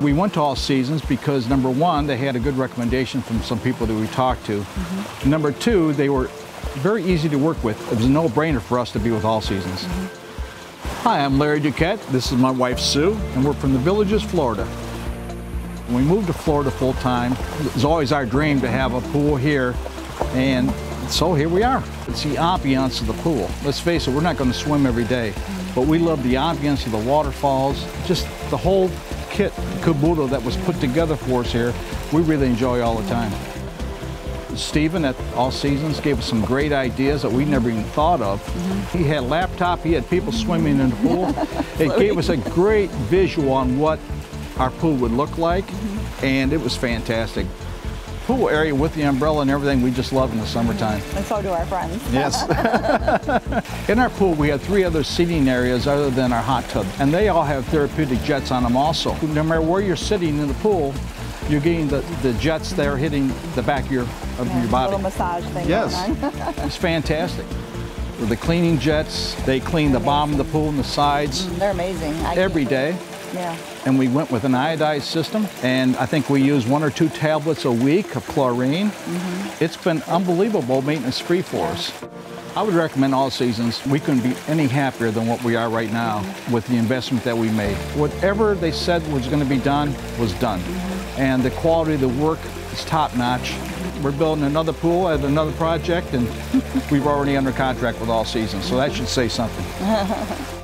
We went to all seasons because number one, they had a good recommendation from some people that we talked to. Mm-hmm. Number two, they were very easy to work with. It was a no-brainer for us to be with all seasons. Mm-hmm. Hi, I'm Larry Duquette. This is my wife Sue, and we're from the Villages, Florida. When we moved to Florida full time, it was always our dream to have a pool here, and so here we are. It's the ambiance of the pool. Let's face it, we're not going to swim every day, mm-hmm. but we love the ambiance of the waterfalls, just the whole kit caboodle that was put together for us here. We really enjoy all the time. Stephen at All Seasons gave us some great ideas that we never even thought of. Mm-hmm. He had a laptop, he had people swimming in the pool. it gave us a great visual on what our pool would look like, mm-hmm. and it was fantastic. Pool area with the umbrella and everything we just love in the summertime. And so do our friends. Yes. in our pool, we have three other seating areas other than our hot tub, and they all have therapeutic jets on them also. No matter where you're sitting in the pool, you're getting the, the jets there hitting the back of your, of Yeah, your body. Little massage thing Yes, it's fantastic. With the cleaning jets, they clean the bottom of the pool and the sides mm, They're amazing. I every day. Yeah. And we went with an ionized system, and I think we use one or two tablets a week of chlorine. Mm-hmm. It's been unbelievable maintenance-free for us. I would recommend all seasons. We couldn't be any happier than what we are right now mm-hmm. with the investment that we made. Whatever they said was going to be done was done. Mm-hmm. And the quality of the work is top notch. We're building another pool at another project, and we've already under contract with all seasons, so that should say something.